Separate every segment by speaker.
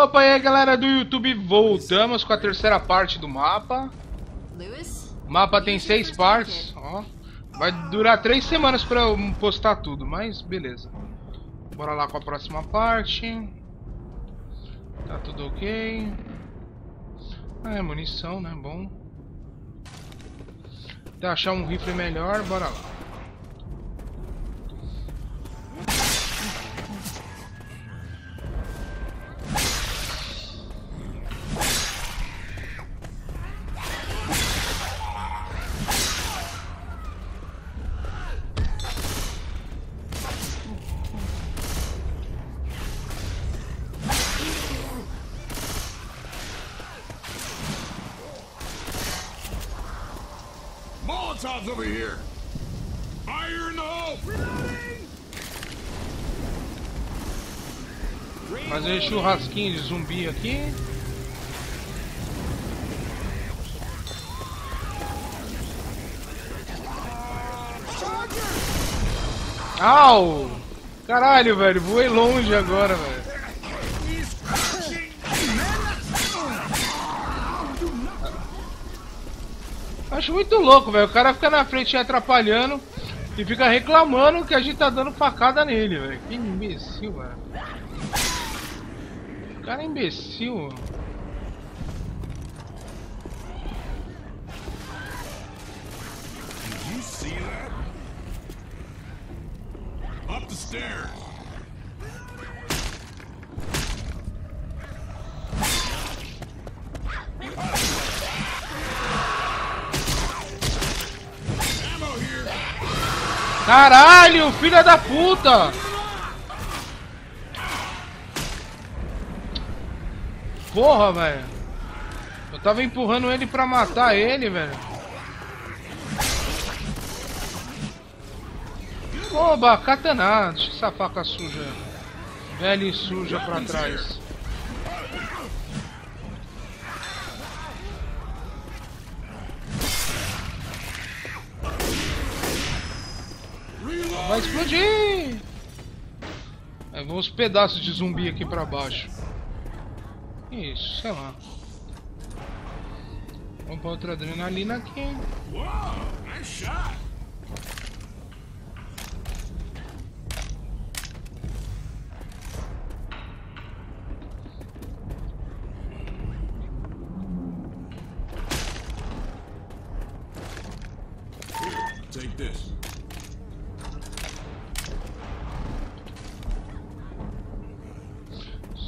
Speaker 1: Opa, e aí galera do YouTube, voltamos com a terceira parte do mapa. O mapa tem seis partes, ó. Vai durar três semanas pra eu postar tudo, mas beleza. Bora lá com a próxima parte. Tá tudo ok. Ah, é munição, né? Bom. Até achar um rifle melhor, bora lá.
Speaker 2: Molotovs over here! Fire in the hole!
Speaker 1: Fazer churrasquinho de zumbi aqui. Au! Caralho, velho, voei longe agora, velho. Acho muito louco, velho. O cara fica na frente atrapalhando e fica reclamando que a gente tá dando facada nele, velho. Que imbecil, velho. O cara é imbecil.
Speaker 2: That? Up the stairs!
Speaker 1: Caralho, filha da puta! Porra, velho. Eu tava empurrando ele pra matar ele, velho. Oba, katana. Deixa essa faca suja. Velha e suja pra trás. Vai explodir! É, vão uns pedaços de zumbi aqui pra baixo. Isso, sei lá. Vamos pra outra adrenalina aqui.
Speaker 2: Take this.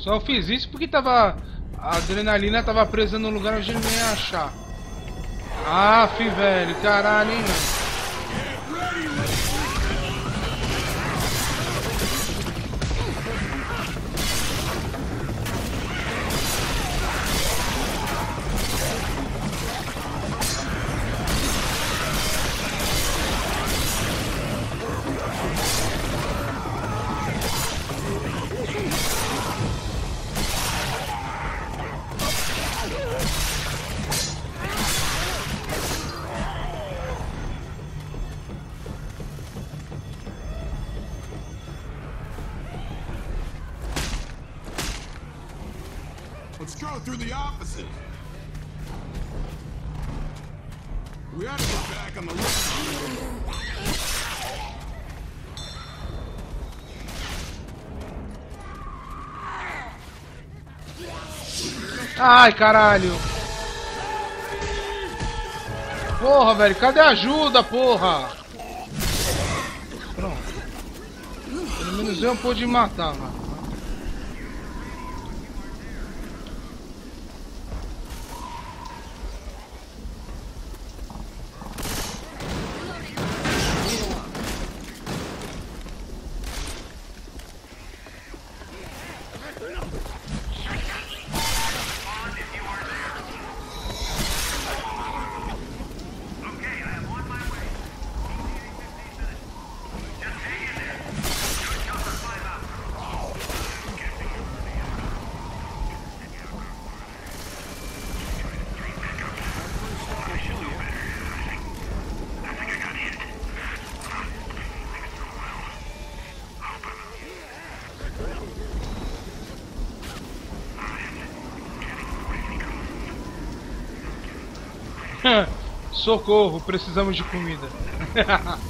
Speaker 1: Só fiz isso porque tava. A adrenalina tava presa no lugar onde ele não ia achar. Ah, velho, caralho, hein, velho.
Speaker 2: Through the offices. We ought to get back on the list.
Speaker 1: Ai, caralho. Porra, velho, cadê a ajuda, porra? Pronto. Pelo menos eu pude matar, mano. Socorro, precisamos de comida.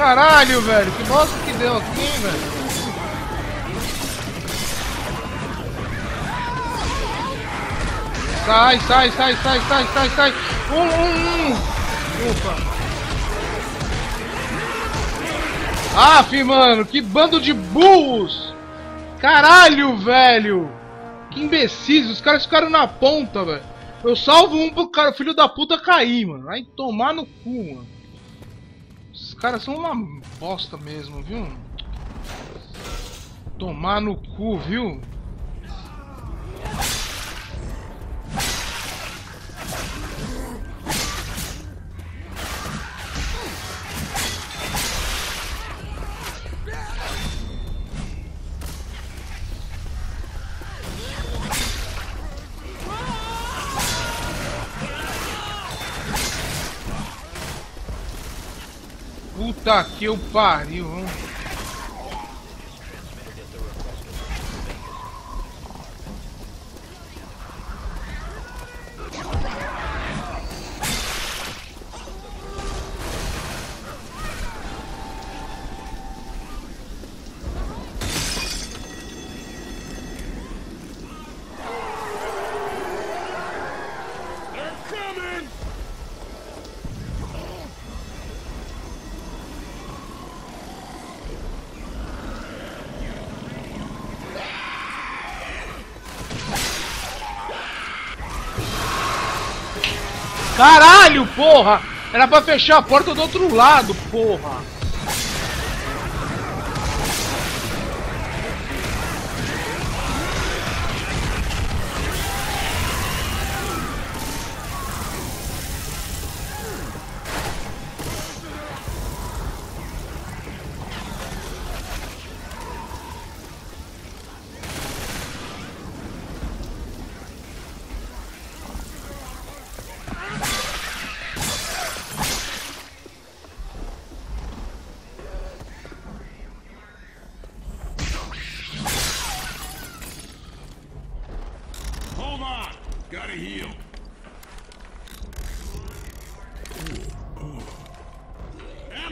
Speaker 1: Caralho, velho, que bosta que deu aqui, hein, velho. Sai, sai, sai, sai, sai, sai, sai. Um, um, um. Ufa. Aff, mano, que bando de burros. Caralho, velho. Que imbecis, os caras ficaram na ponta, velho. Eu salvo um pro cara, filho da puta cair, mano. Vai tomar no cu, mano caras são uma bosta mesmo, viu? Tomar no cu, viu? Puta que o pariu, vamos. Caralho, porra! Era pra fechar a porta do outro lado, porra!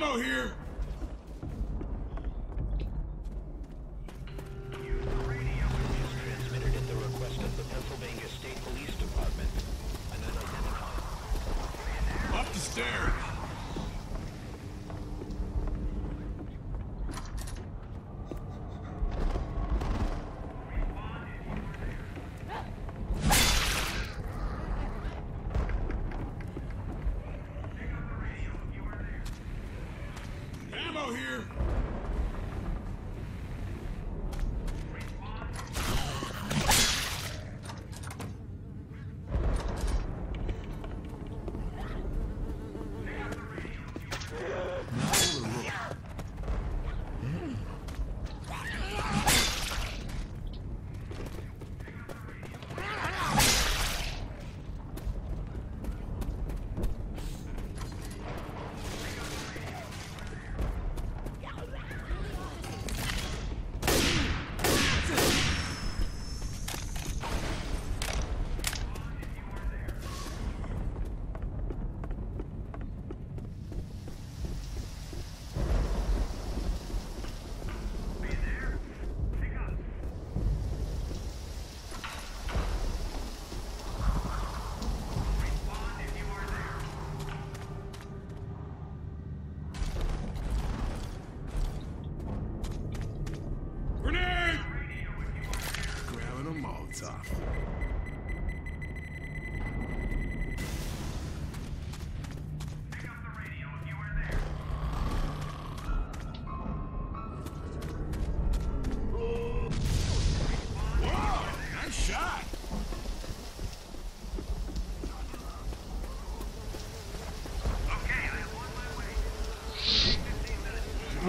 Speaker 1: ammo here! ammo here!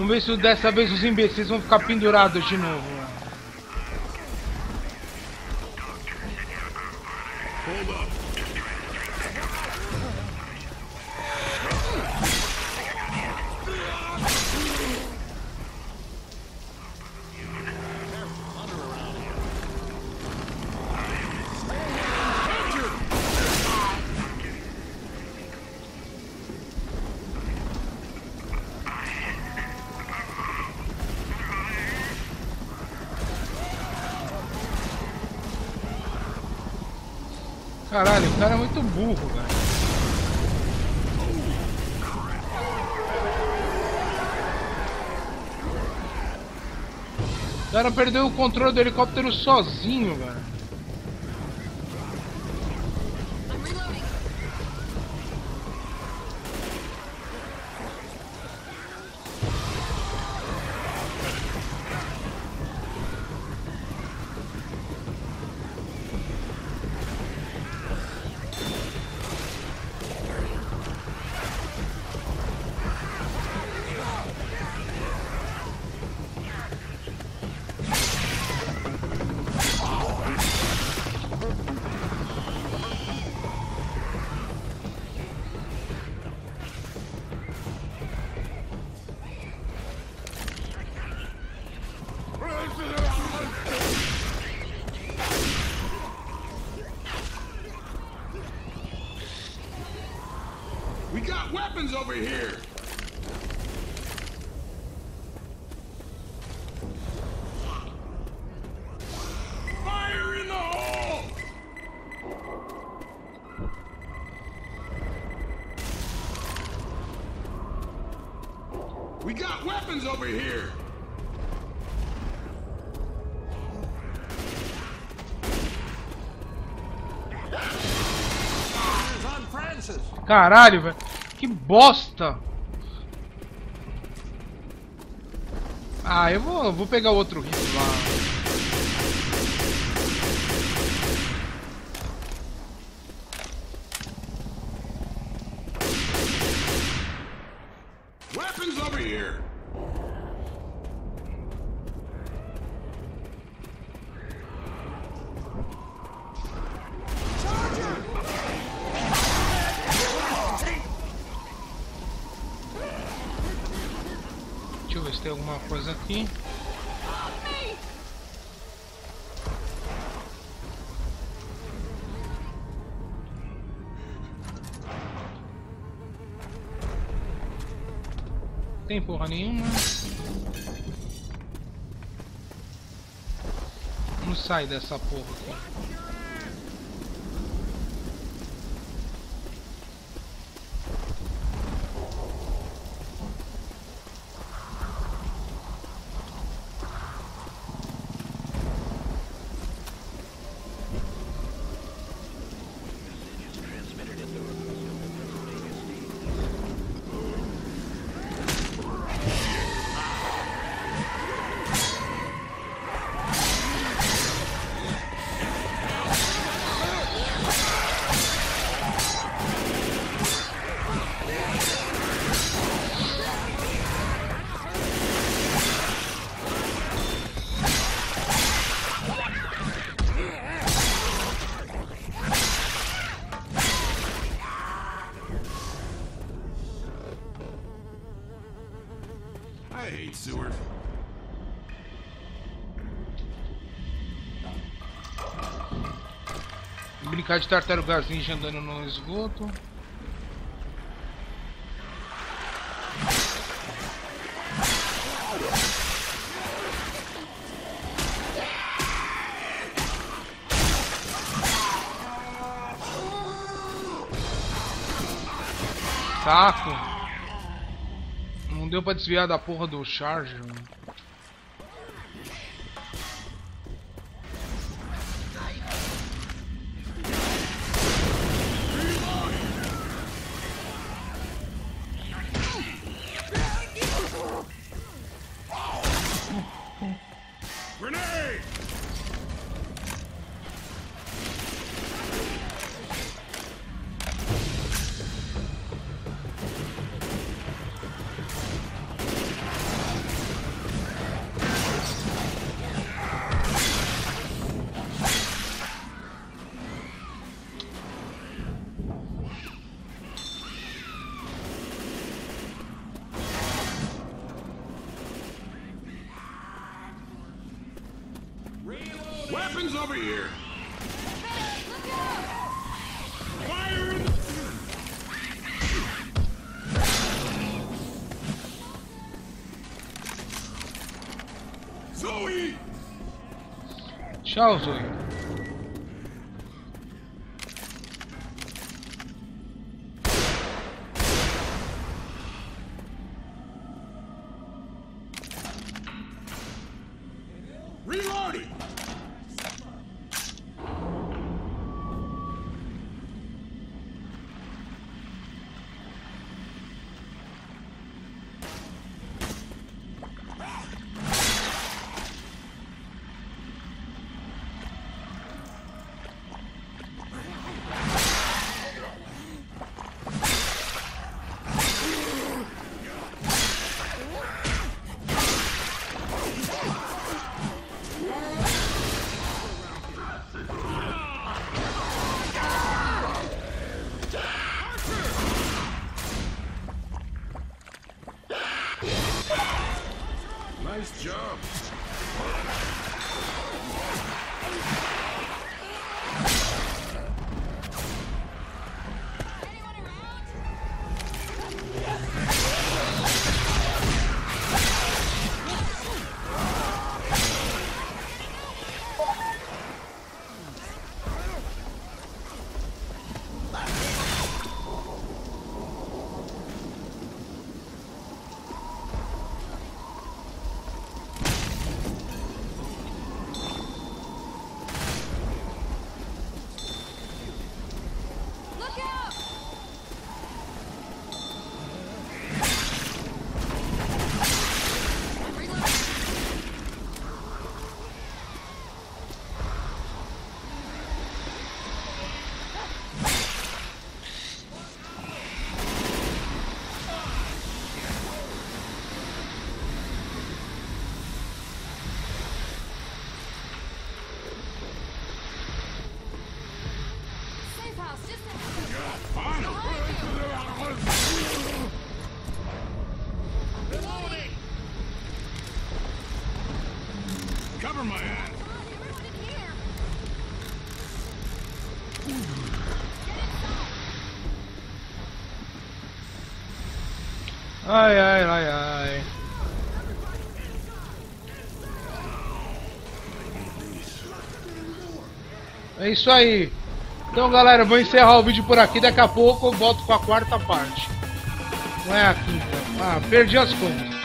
Speaker 1: Vamos ver se dessa vez os imbecis vão ficar pendurados de novo. mano.
Speaker 2: Hold up.
Speaker 1: Caralho, o cara é muito burro, velho. O cara perdeu o controle do helicóptero sozinho, velho.
Speaker 2: Over here. Fire in the hole! We got weapons over here.
Speaker 1: Caralho, velho. Que bosta. Ah, eu vou, vou pegar o outro ritmo lá.
Speaker 2: Weapons over here.
Speaker 1: Deixa eu ver se tem alguma coisa aqui. Tem porra nenhuma. Não sai dessa porra aqui. Brincar de tartarugas ninja andando no esgoto. Saco. Não deu pra desviar da porra do charge. mano.
Speaker 2: Hey! Over here? Zoe!
Speaker 1: Tchau, Zoe.
Speaker 3: Oh.
Speaker 1: Ai, ai, ai, ai. É isso aí. Então, galera, vou encerrar o vídeo por aqui. Daqui a pouco eu volto com a quarta parte. Não é a quinta. Ah, perdi as contas.